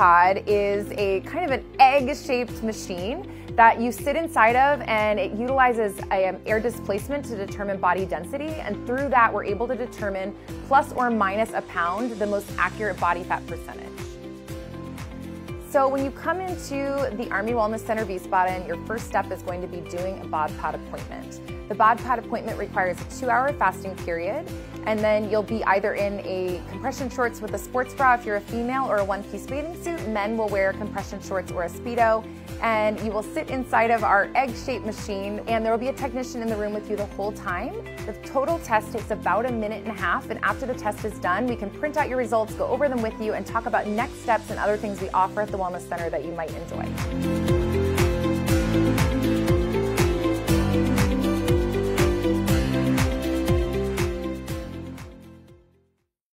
Pod is a kind of an egg-shaped machine that you sit inside of and it utilizes um, air displacement to determine body density and through that we're able to determine plus or minus a pound the most accurate body fat percentage. So when you come into the Army Wellness Center Wiesbaden, your first step is going to be doing a bod pod appointment. The bod pod appointment requires a two hour fasting period and then you'll be either in a compression shorts with a sports bra if you're a female or a one piece bathing suit. Men will wear compression shorts or a Speedo and you will sit inside of our egg shaped machine and there will be a technician in the room with you the whole time. The total test takes about a minute and a half and after the test is done, we can print out your results, go over them with you and talk about next steps and other things we offer at the wellness center that you might enjoy.